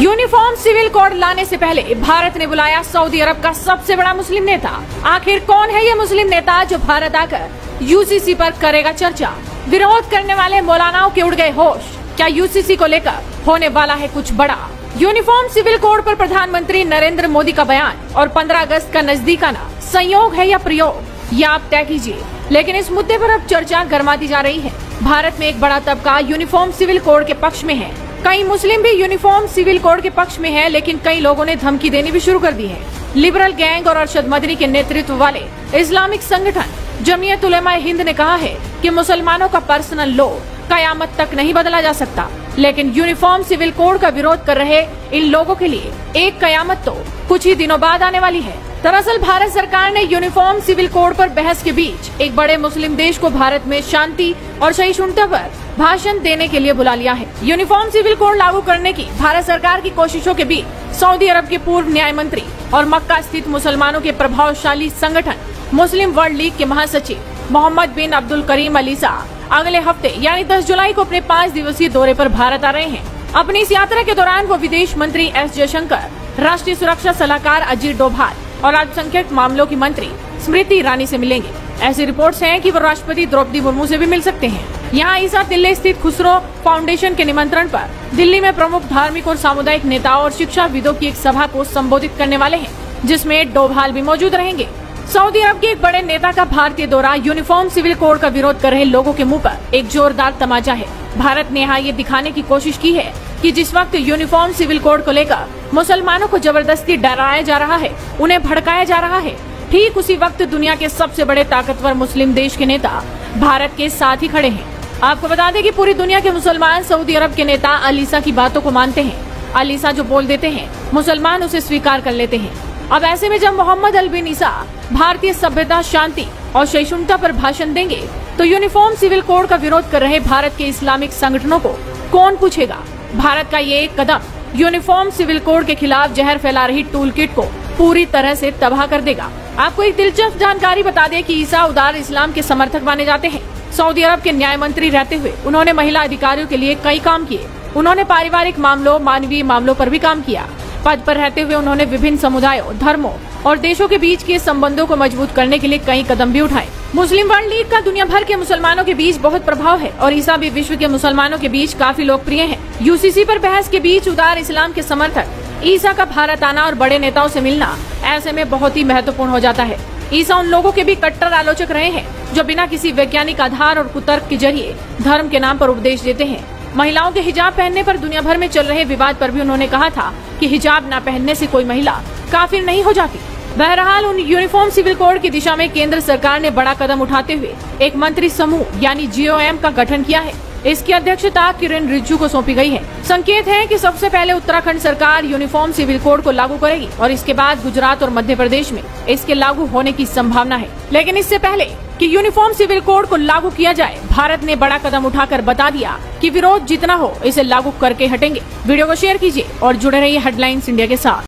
Uniform civil code लाने से पहले भारत ने बुलाया सऊदी अरब का सबसे बड़ा मुस्लिम नेता। आखिर कौन है ये मुस्लिम नेता जो भारत आकर यूसीसी पर करेगा चर्चा? विरोध करने वाले मौलानाओं के उड़ गए होश। क्या यूसीसी को लेकर होने वाला है कुछ बड़ा? यूनिफॉर्म सिविल कोड पर प्रधानमंत्री नरेंद्र मोदी का बयान और 15 अगस्त का नज़दीक आना संयोग है या प्रयोग? ये आप तय कीजिए। लेकिन इस मुद्दे पर अब चर्चा गर्माती जा रही है। भारत में एक बड़ा तबका यूनिफॉर्म सिविल कोड के पक्ष में है। कई मुस्लिम भी यूनिफॉर्म सिविल कोड के पक्ष में है, लेकिन कई लोगों ने धमकी देनी भी शुरू कर दी है। लिबरल गैंग और अरशद मदनी के नेतृत्व वाले इस्लामिक संगठन जमीयत उलेमा हिंद ने कहा है कि मुसलमानों का पर्सनल लॉ कयामत तक नहीं बदला जा सकता। लेकिन यूनिफॉर्म सिविल कोड का विरोध कर रहे इन लोगों के लिए एक कयामत तो कुछ ही दिनों बाद आने वाली है। दरअसल भारत सरकार ने यूनिफॉर्म सिविल कोड पर बहस के बीच एक बड़े मुस्लिम देश को भारत में शांति और सहिष्णुता पर भाषण देने के लिए बुला लिया है। यूनिफॉर्म सिविल कोड लागू करने की भारत सरकार की कोशिशों के बीच सऊदी अरब के पूर्व न्याय मंत्री और मक्का स्थित मुसलमानों के प्रभावशाली संगठन मुस्लिम वर्ल्ड लीग के महासचिव Mohammed bin Abdul Karim Alissa अगले हफ़्ते यानी 10 जुलाई को अपने पाँच दिवसीय दौरे पर भारत आ रहे हैं। अपनी इस यात्रा के दौरान वो विदेश मंत्री एस जयशंकर, राष्ट्रीय सुरक्षा सलाहकार अजीत डोभाल और अल्पसंख्यक मामलों की मंत्री स्मृति ईरानी से मिलेंगे। ऐसी रिपोर्ट्स हैं कि वो राष्ट्रपति द्रौपदी मुर्मू से भी मिल सकते हैं। यहाँ ईसा दिल्ली स्थित खुसरो फाउंडेशन के निमंत्रण पर दिल्ली में प्रमुख धार्मिक और सामुदायिक नेताओं और शिक्षाविदों की एक सभा को संबोधित करने वाले हैं, जिसमें डोभाल भी मौजूद रहेंगे। सऊदी अरब के एक बड़े नेता का भारतीय दौरा यूनिफॉर्म सिविल कोड का विरोध कर रहे लोगों के मुँह पर एक जोरदार तमाचा है। भारत ने यहाँ ये दिखाने की कोशिश की है कि जिस वक्त यूनिफॉर्म सिविल कोड को लेकर मुसलमानों को ज़बरदस्ती डराया जा रहा है, उन्हें भड़काया जा रहा है, ठीक उसी वक्त दुनिया के सबसे बड़े ताकतवर मुस्लिम देश के नेता भारत के साथ ही खड़े हैं। आपको बता दें कि पूरी दुनिया के मुसलमान सऊदी अरब के नेता अलीसा की बातों को मानते हैं। अलीसा जो बोल देते हैं, मुसलमान उसे स्वीकार कर लेते हैं। अब ऐसे में जब मोहम्मद अल बिन ईसा भारतीय सभ्यता, शांति और सहिष्णुता पर भाषण देंगे तो यूनिफॉर्म सिविल कोड का विरोध कर रहे भारत के इस्लामिक संगठनों को कौन पूछेगा? भारत का ये एक कदम यूनिफॉर्म सिविल कोड के खिलाफ जहर फैला रही टूल किट को पूरी तरह से तबाह कर देगा। आपको एक दिलचस्प जानकारी बता दें कि ईसा उदार इस्लाम के समर्थक माने जाते हैं। सऊदी अरब के न्याय मंत्री रहते हुए उन्होंने महिला अधिकारियों के लिए कई काम किए। उन्होंने पारिवारिक मामलों, मानवीय मामलों पर भी काम किया। पद पर रहते हुए उन्होंने विभिन्न समुदायों, धर्मों और देशों के बीच के संबंधों को मज़बूत करने के लिए कई कदम भी उठाए। मुस्लिम वर्ल्ड लीग का दुनिया भर के मुसलमानों के बीच बहुत प्रभाव है और ईसा भी विश्व के मुसलमानों के बीच काफ़ी लोकप्रिय है। यूसीसी पर बहस के बीच उदार इस्लाम के समर्थक, ईसा का भारत आना और बड़े नेताओं से मिलना ऐसे में बहुत ही महत्वपूर्ण हो जाता है। ईसा उन लोगों के भी कट्टर आलोचक रहे हैं, जो बिना किसी वैज्ञानिक आधार और कुतर्क के ज़रिए धर्म के नाम पर उपदेश देते हैं। महिलाओं के हिजाब पहनने पर दुनिया भर में चल रहे विवाद पर भी उन्होंने कहा था कि हिजाब न पहनने से कोई महिला काफिर नहीं हो जाती। बहरहाल, उन यूनिफॉर्म सिविल कोड की दिशा में केंद्र सरकार ने बड़ा कदम उठाते हुए एक मंत्री समूह, यानी जीओएम का गठन किया है। इसकी अध्यक्षता किरण रिज्जू को सौंपी गई है। संकेत है कि सबसे पहले उत्तराखंड सरकार यूनिफॉर्म सिविल कोड को लागू करेगी और इसके बाद गुजरात और मध्य प्रदेश में इसके लागू होने की संभावना है। लेकिन इससे पहले कि यूनिफॉर्म सिविल कोड को लागू किया जाए, भारत ने बड़ा कदम उठाकर बता दिया कि विरोध जितना हो, इसे लागू करके हटेंगे। वीडियो को शेयर कीजिए और जुड़े रहिए हेडलाइंस इंडिया के साथ।